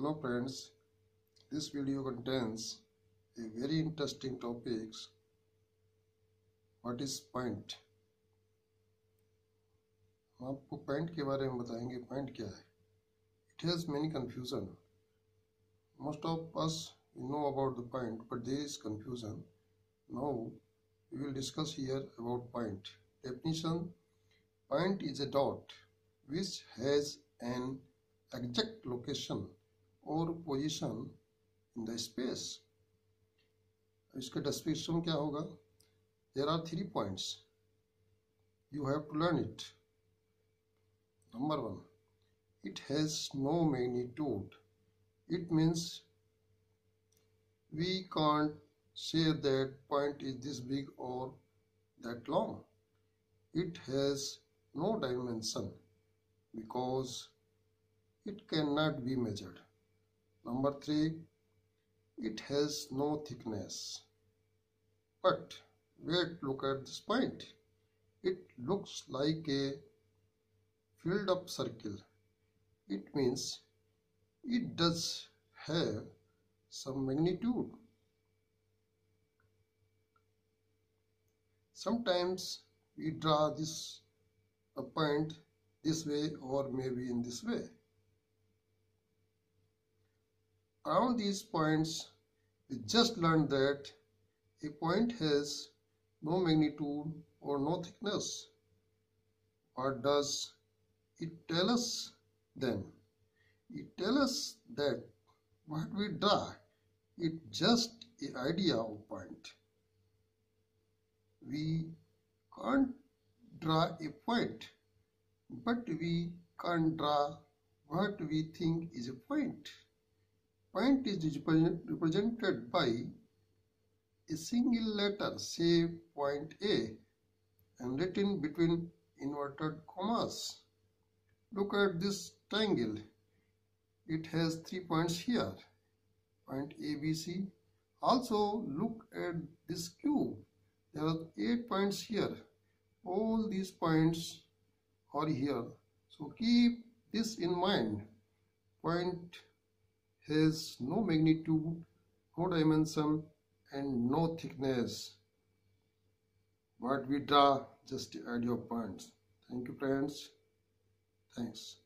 Hello friends, this video contains a very interesting topics. What is point? हम आपको point के बारे में बताएंगे पॉइंट क्या है it has many confusion most of us know about the point but there is confusion now we will discuss here about point definition point is a dot which has an exact location or position in the space इसका description क्या होगा there are three points you have to learn it number one it has no magnitude it means we can't say that point is this big or that long. It has no dimension because it cannot be measured. Number three, it has no thickness. But wait, look at this point. It looks like a filled up circle. It means it does have some magnitude. Sometimes we draw this a point this way or maybe in this way. Around these points, we just learned that a point has no magnitude or no thickness. What does it tell us then? It tells us that what we draw is just an idea of point. We can't draw a point, but we can draw what we think is a point. Point is represented by a single letter, say point A, and written between inverted commas. Look at this triangle. It has three points here. Point A B C. Also look at this cube. There are eight points here. All these points are here. So keep this in mind. Point has no magnitude no dimension and no thickness. But we draw just add your points. Thank you friends. Thanks